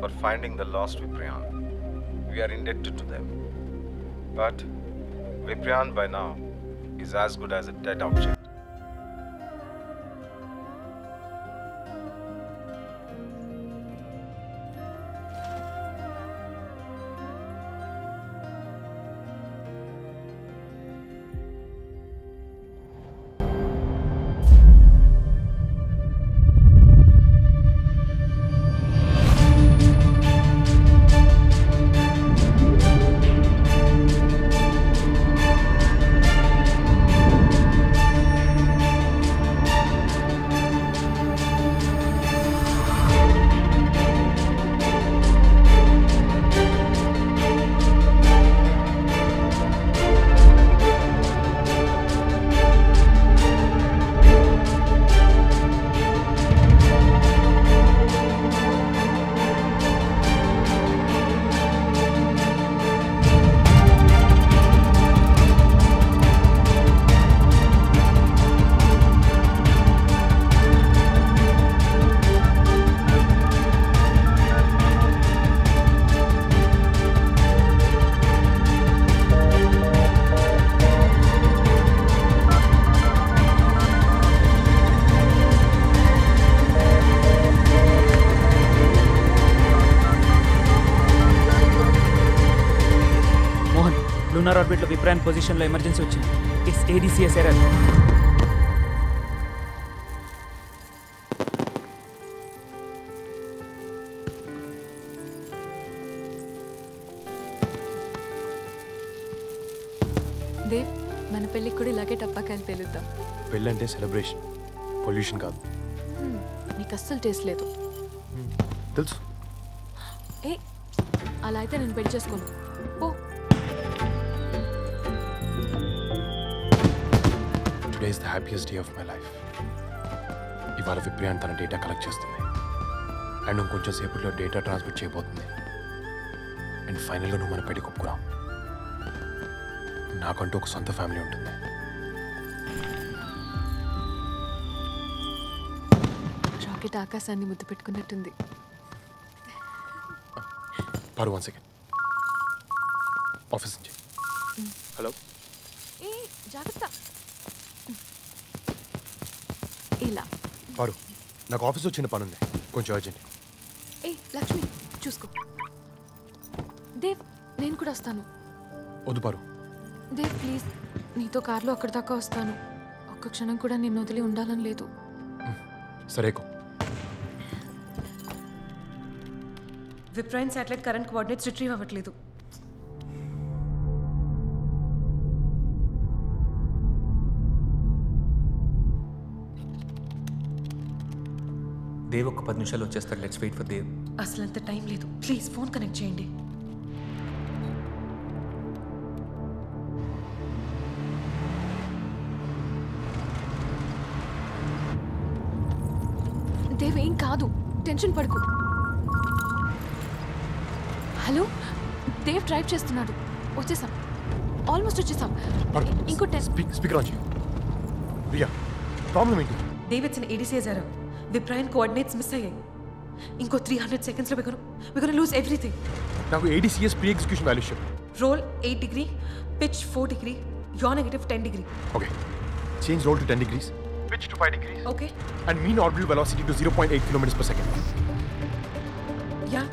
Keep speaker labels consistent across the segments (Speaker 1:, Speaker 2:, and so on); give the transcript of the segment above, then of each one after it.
Speaker 1: for finding the lost Viprian. We are indebted to them. But Viprian by now is as good as a dead object.
Speaker 2: విప్రాన్ పొజిషన్లో emergency వచ్చింది. It's ADCS error
Speaker 3: Dev మన పెళ్ళికి కూడా ఇలాగే టప్పాకాయలు తెలుద్దాం.
Speaker 4: పెళ్ళంటే celebration pollution కాదు.
Speaker 3: నీకు అస్సలు టేస్ట్ లేదు.
Speaker 4: తెలుసు.
Speaker 3: ఏ అలా అయితే నేను పెళ్ళి చేసుకోను. ఓ
Speaker 4: today is the happiest day of my life ఇవాళ విప్రియాన్ తన డేటా కలెక్ట్ చేస్తుంది. అండ్ ఇంకొంచెం సేపట్లో డేటా ట్రాన్స్మిట్ చేయబోతుంది. అండ్ ఫైనల్గా నువ్వు మన పెళ్ళి ఒప్పుకున్నావు నాకంటూ ఒక సొంత ఫ్యామిలీ ఉంటుంది.
Speaker 3: రాకెట్ ఆకాశాన్ని ముద్దు పెట్టుకున్నట్టుంది.
Speaker 4: పారు వన్ సెకండ్ ఆఫీస్ నుంచి. హలో
Speaker 3: ఏ జాగ్రత్త. ఇలా.
Speaker 4: పారు నాకు ఆఫీస్ వచ్చిన పని ఉంది కొంచెం అర్జెంట్
Speaker 3: ఏ లక్ష్మి చూసుకో. దేవ్ నేను కూడా వస్తాను.
Speaker 4: వద్దు పారు.
Speaker 3: దేవ్ ప్లీజ్ నీతో కార్లో అక్కడి దాకా వస్తాను. ఒక్క క్షణం కూడా నిన్ను వదిలి ఉండాలని లేదు.
Speaker 4: సరేకో
Speaker 5: విప్రైన్ శాటిలైట్ కరెంట్ కోఆర్డినేట్స్ రిట్రీవ్ అవ్వట్లేదు.
Speaker 6: దేవ్ ఒక పది నిమిషాలు వచ్చేస్తారు లెట్స్ వెయిట్ ఫర్ దేవ్.
Speaker 5: అసలు అంత టైం లేదు. ప్లీజ్ ఫోన్ కనెక్ట్ చేయండి.
Speaker 3: దేవ్ ఏం కాదు. టెన్షన్ పడుకో. హలో? దేవ్ డ్రైవ్ చేస్తున్నాడు. వచ్చేసాం. ఆల్మోస్ట్ వచ్చేసాం. ఇంకో టెన్
Speaker 4: స్పీక్ స్పీకర్ ఆన్ చేయి ప్రియా ప్రాబ్లం ఏంటి
Speaker 5: ఏడీసీఎస్ ఎరా విప్రైన్ కోఆర్డినేట్స్ మిస్ అయ్యాయి ఇంకో త్రీ హండ్రెడ్ సెకండ్స్లో విగను విగన లూజ్ ఎవ్రీథింగ్
Speaker 4: నాకు ఏడీసీఎస్ ప్రీ ఎగ్జిక్యూషన్ వాల్యూస్ చెప్పు
Speaker 5: roll eight degree pitch four degree yaw negative ten degree
Speaker 4: okay change roll to ten degrees pitch to five degrees
Speaker 5: okay
Speaker 4: and mean orbital velocity to zero point eight kilometres per second
Speaker 5: ya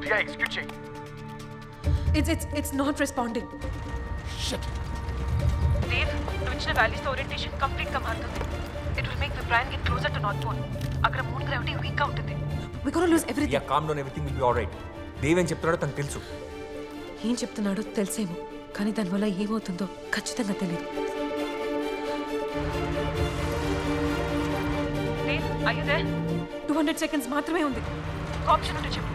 Speaker 4: Priya execute చేయి
Speaker 5: it's it's it's not responding
Speaker 4: shut
Speaker 5: Dev నువ్వు ఇచ్చిన values the brand get closer to north pole అక్కడ moon gravity వీక్గా ఉంటుంది. We gonna lose
Speaker 6: ya
Speaker 5: everything
Speaker 6: calm down everything will be all right Dev ఏం చెప్తున్నాడో తనకు తెలుసు.
Speaker 5: ఏం చెప్తున్నాడో తెలిసేమో. కానీ దానివల్ల ఏమవుతుందో ఖచ్చితంగా తెలియదు టూ హండ్రెడ్ సెకండ్స్ మాత్రమే ఉంది. ఆప్షన్ ఉంటే చెప్పు.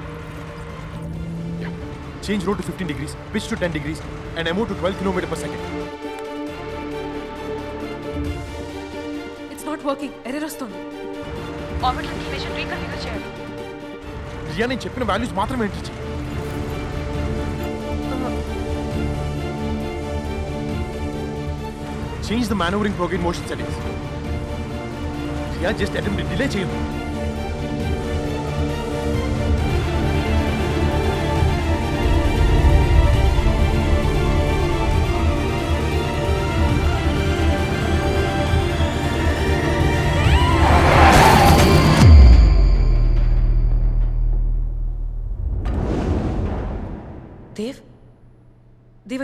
Speaker 4: Change roll to fifteen degrees pitch to ten degrees and ఎమో to twelve kilometre per second
Speaker 5: it's not working. Error వస్తుంది. ఆర్బిటల్ ఇన్ఫర్మేషన్ రీకన్ఫిగర్ చేయాలి
Speaker 4: ప్రియా నేను చెప్పిన వాల్యూస్ మాత్రమే ఎంటర్ చేయి. Change the manoeuvring program motion settings Priya just attempt delay చేయదు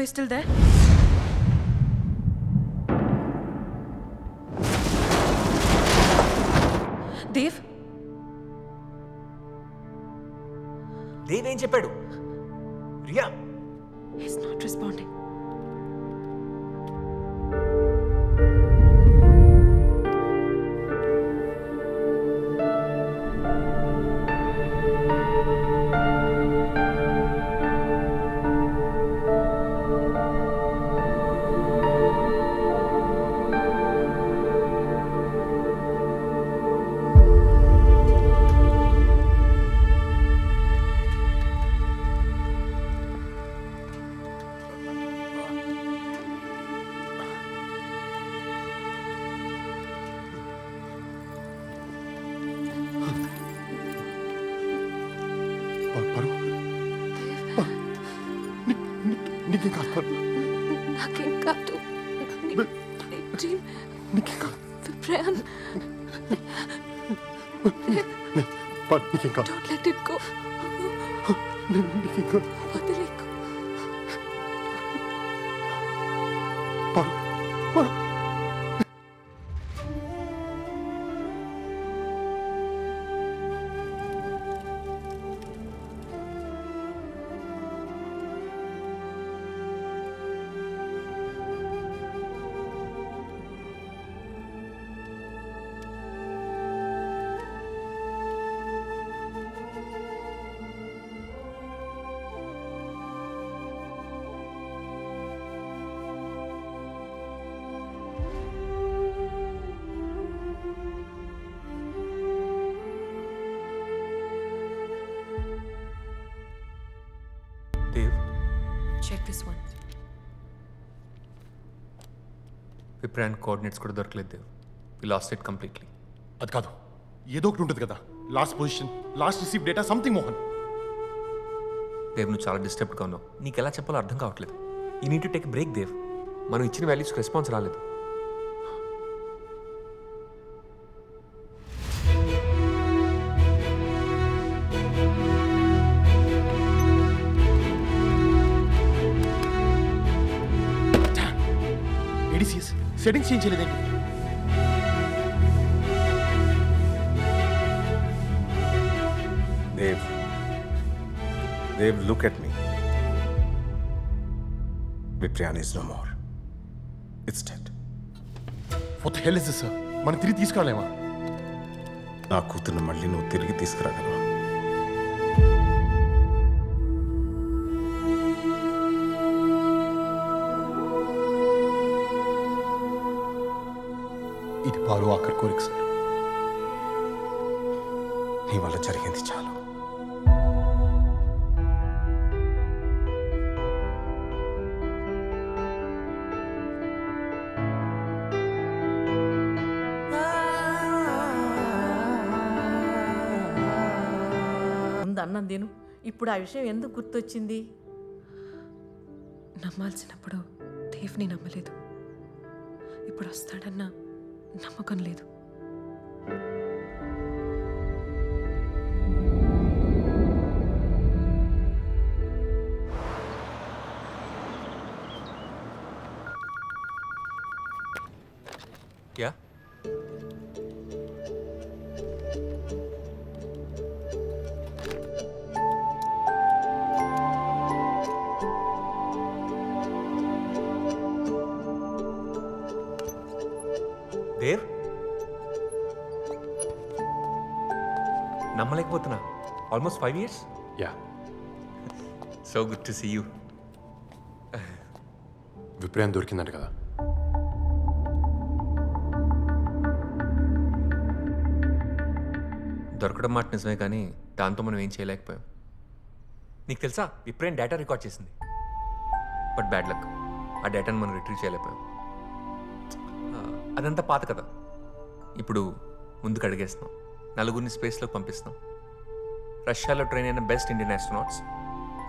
Speaker 5: I still the Dev
Speaker 6: Dev ఏం చెప్పాడు? రియా?
Speaker 5: ఈస్ నాట్ రెస్పాండింగ్
Speaker 4: నీ- నీకేం కాదు పరు
Speaker 3: నాకేం కాదు నీ- నీ డ్రీమ్
Speaker 4: నీకేం కాదు
Speaker 3: విప్రయాన్
Speaker 4: పరు నీకేం కాదు
Speaker 3: డోంట్ లెట్ ఇట్ గో
Speaker 4: నీ- నీకేం కాదు
Speaker 6: విప్రాన్ కోఆర్డినేట్స్ కూడా దొరకలేదు. Dev we lost it completely
Speaker 4: అది కాదు. ఏదో ఒకటి ఉంటుంది కదా. Last position last receive data something Mohan.
Speaker 6: Dev నువ్వు చాలా డిస్టర్బ్డ్గా ఉన్నావు. నీకు ఎలా చెప్పాలో అర్థం కావట్లేదు. I need to take break Dev. మనం ఇచ్చిన వాల్యూస్కి రెస్పాన్స్ రాలేదు.
Speaker 4: ఏడీసీఎస్ settings change చేయలేదేంటి
Speaker 1: Dave. Dave, look at me. Viprian is no more. It's dead.
Speaker 4: Fourth hell is sir మనం తిరిగి తీసుకురాలేమా
Speaker 1: నా కూతుర్ని మళ్ళీ నువ్వు తిరిగి తీసుకురాగలవా
Speaker 4: ఇది పారు ఆఖరి కోరిక సార్.
Speaker 1: నీ వల్ల జరిగింది చాలు.
Speaker 7: ముందు అన్నం తిను. ఇప్పుడు ఆ విషయం ఎందుకు గుర్తొచ్చింది?
Speaker 5: నమ్మాల్సినప్పుడు దేవ్ని నమ్మలేదు. ఇప్పుడు వస్తాడన్న నమ్మకం లేదు.
Speaker 6: Ya? Dev? నమ్మలేకపోతున్నా. Almost five years
Speaker 4: ya
Speaker 6: so good to see you
Speaker 4: Viprayan దొరికిందంట కదా.
Speaker 6: దొరకడం మాట నిజమే కానీ దాంతో మనం ఏం చేయలేకపోయాం. నీకు తెలుసా? విప్రేన్ డేటా రికార్డ్ చేసింది. బట్ బ్యాడ్ లక్ ఆ డేటాను మనం రిట్రీవ్ చేయలేకపోయాం. అదంతా పాత కదా ఇప్పుడు ముందుకు అడిగేస్తున్నాం. నలుగురిని స్పేస్లోకి పంపిస్తున్నాం. రష్యాలో ట్రైన్ అయిన బెస్ట్ ఇండియన్ ఆస్ట్రోనాట్స్.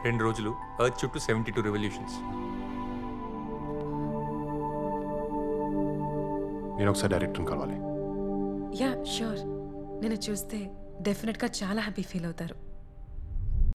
Speaker 6: రెండు రోజులు ఎర్త్ చుట్టూ సెవెంటీ టూ రెవల్యూషన్స్
Speaker 4: నేను ఒకసారి డైరెక్టర్ని కలవాలి.
Speaker 5: యా ష్యూర్ నేను చూస్తే డెఫినెట్గా చాలా హ్యాపీ ఫీల్ అవుతారు.